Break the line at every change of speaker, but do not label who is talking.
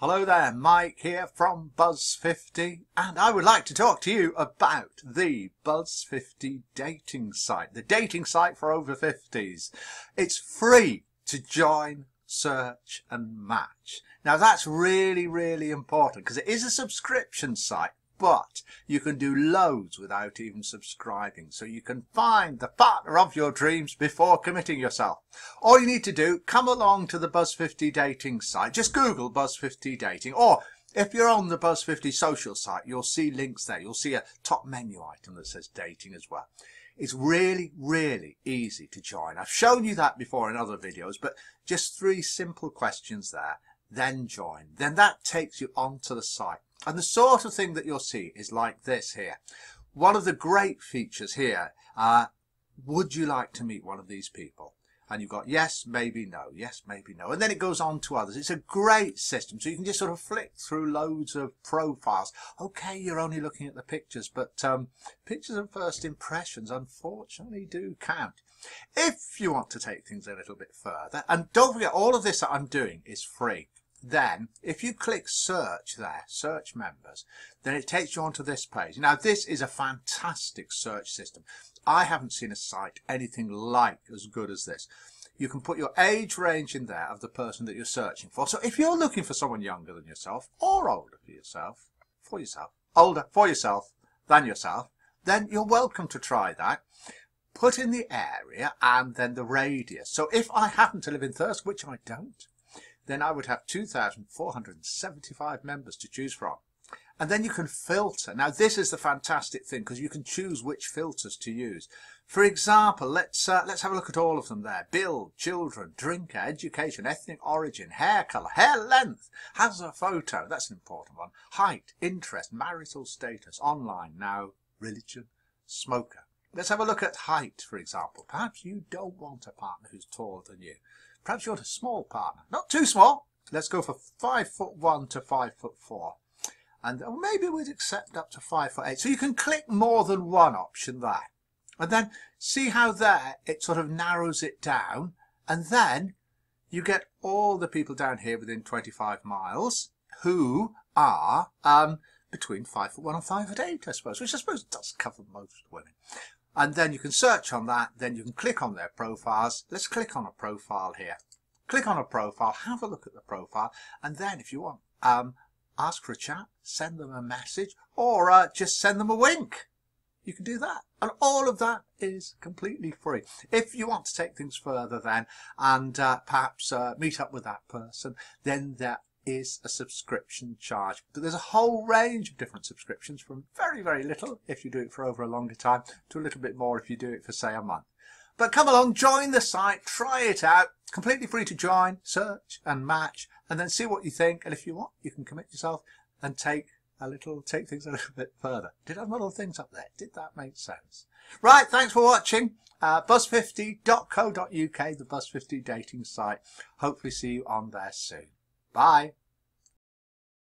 Hello there, Mike here from Buzz50, and I would like to talk to you about the Buzz50 dating site, the dating site for over 50s. It's free to join, search and match. Now that's really, really important because it is a subscription site but you can do loads without even subscribing. So you can find the partner of your dreams before committing yourself. All you need to do, come along to the Buzz50 dating site. Just Google Buzz50 dating or if you're on the Buzz50 social site, you'll see links there. You'll see a top menu item that says dating as well. It's really, really easy to join. I've shown you that before in other videos, but just three simple questions there. Then join. Then that takes you onto the site. And the sort of thing that you'll see is like this here. One of the great features here, uh, would you like to meet one of these people? And you've got yes, maybe, no, yes, maybe, no. And then it goes on to others. It's a great system. So you can just sort of flick through loads of profiles. Okay, you're only looking at the pictures, but um, pictures and first impressions unfortunately do count. If you want to take things a little bit further, and don't forget, all of this that I'm doing is free then if you click search there, search members, then it takes you onto this page. Now this is a fantastic search system. I haven't seen a site anything like as good as this. You can put your age range in there of the person that you're searching for. So if you're looking for someone younger than yourself or older for yourself, for yourself, older for yourself than yourself, then you're welcome to try that. Put in the area and then the radius. So if I happen to live in Thirsk, which I don't, then I would have 2,475 members to choose from. And then you can filter. Now this is the fantastic thing because you can choose which filters to use. For example, let's uh, let's have a look at all of them there. Build, children, drinker, education, ethnic origin, hair colour, hair length, has a photo, that's an important one, height, interest, marital status, online, now religion, smoker. Let's have a look at height, for example. Perhaps you don't want a partner who's taller than you. Perhaps you want a small partner. Not too small. Let's go for five foot one to five foot four. And maybe we'd accept up to five foot eight. So you can click more than one option there. And then see how there it sort of narrows it down. And then you get all the people down here within 25 miles who are um, between five foot one and five foot eight, I suppose, which I suppose does cover most women and then you can search on that then you can click on their profiles. Let's click on a profile here. Click on a profile have a look at the profile and then if you want um, ask for a chat send them a message or uh, just send them a wink. You can do that. And all of that is completely free. If you want to take things further then and uh, perhaps uh, meet up with that person then that is a subscription charge. But there's a whole range of different subscriptions from very, very little if you do it for over a longer time to a little bit more if you do it for say a month. But come along, join the site, try it out. Completely free to join, search and match and then see what you think. And if you want, you can commit yourself and take a little, take things a little bit further. Did I of things up there? Did that make sense? Right, thanks for watching. Uh, buzz50.co.uk, the Buzz50 dating site. Hopefully see you on there soon. Bye.